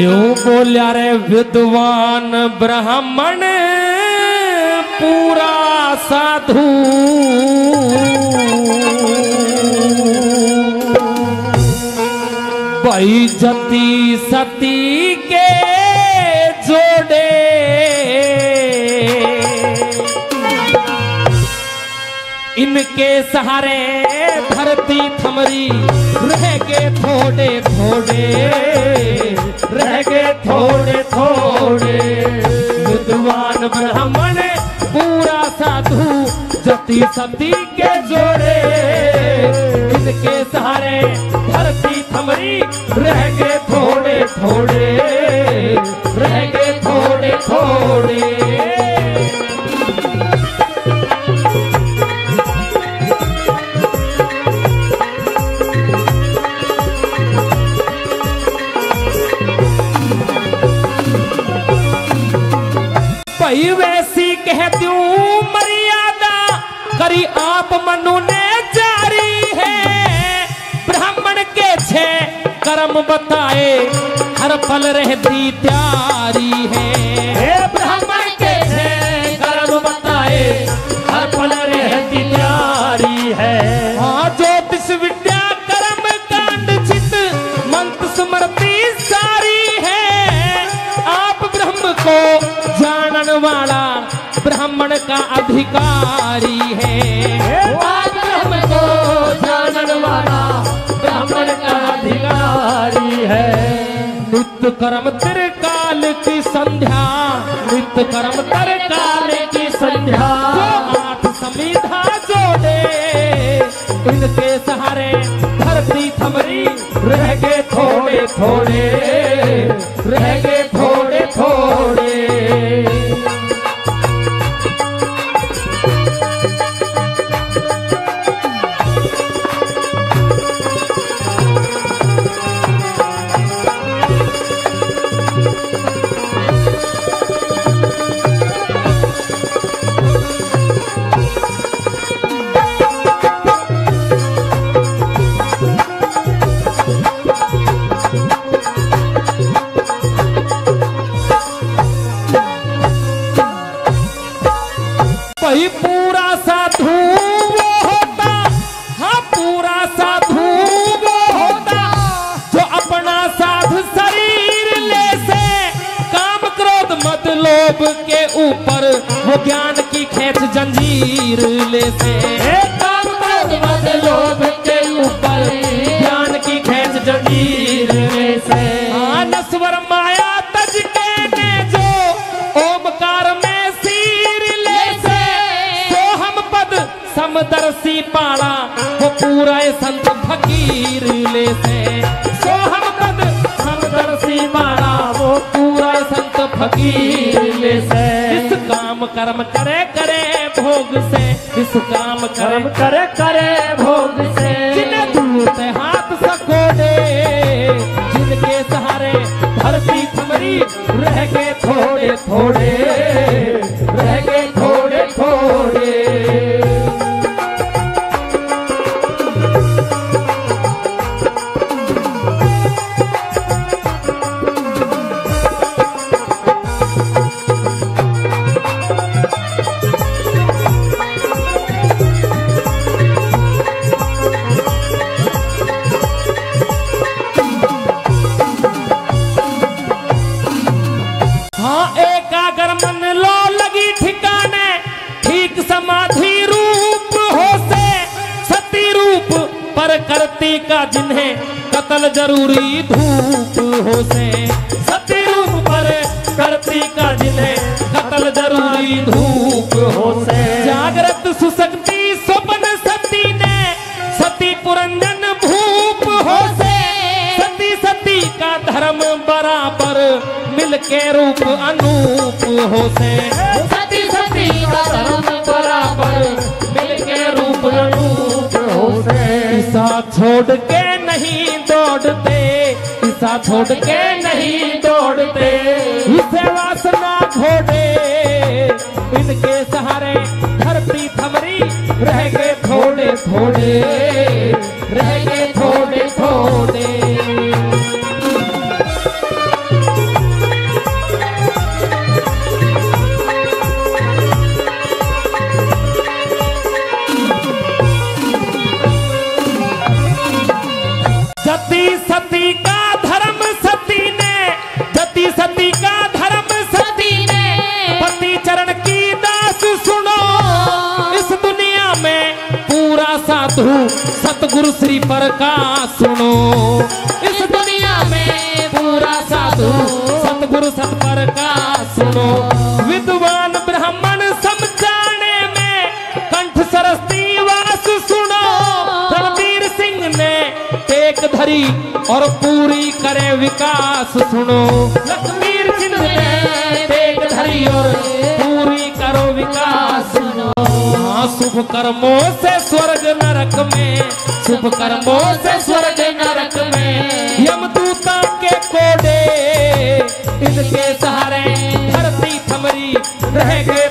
New बोलिया रे विद्वान ब्राह्मण? पूरा साधु। भाई जती सती के जोड़े। इनके सहारे धरती थमरी, रह गए थोड़े थोड़े रह गए थोड़े थोड़े। विद्वान ब्राह्मण, पूरा साधु, जति सती के जोड़े। इनके सहारे धरती थमरी, रह गए थोड़े थोड़े। रह गए थोड़े थोड़े। वैसी कह दू मर्यादा। करी आप मनु ने जारी है। ब्राह्मण के छे कर्म बताए, हर फल रहती प्यारी है हे। ब्राह्मण का अधिकारी है। आप को जानन वाला ब्राह्मण का अधिकारी है। नित्य कर्म त्रिकाल की संध्या नित्य कर्म त्रिकाल की संध्या। आठ संविधा जोड़े इनके सहारे धरती थमरी रह गए थोड़े थोड़े वो ज्ञान की खेच जंजीर ले से। लोभ के ऊपर। ज्ञान की खेच जंजीर ले से। नस्वर माया तज के ने जो ओमकार में सिर ले से। सोहम पद समदर्शी पाड़ा वो पूरा संत रह थोड़े थोड़े हाँ एकाग्र मन लो लगी ठिकाने, ठीक समाधि रूप हो से, सती रूप पर करती का जिन्हें कतल ज़रूरी धूप हो से। सती रूप पर करती का जिन्हें कतल ज़रूरी धूप हो से। जागृत सुशक्ति स्वप्न सती ने, सती पुरंजन भूप हो से। सती सती का धर्म बराबर मिल के रूप अनूप हो से सती सती धर्म बराबर मिल के रूप अनूप हो से ईसा छोड़ के नहीं दौड़ते। ईसा छोड़ के नहीं दौड़ते। इसे वासना घोड़े इनके सहारे धरती थमरी रह गए थोड़े थोड़े पर का सुनो। इस दुनिया में पूरा साधु सतगुरु सत पर का सुनो। विद्वान ब्राह्मण समझाने में कंठ सरस्ती वास सुनो। रणवीर सिंह ने टेक धरी और पूरी करे विकास सुनो। लखवीर सिंह ने टेक धरी और पूरी करो विकास सुनो। कर्मों से स्वर्ग नरक में शुभ कर्मों से स्वर्ग नरक में। यम दूता के कोडे, इनके सहारे धरती थमरी रह गए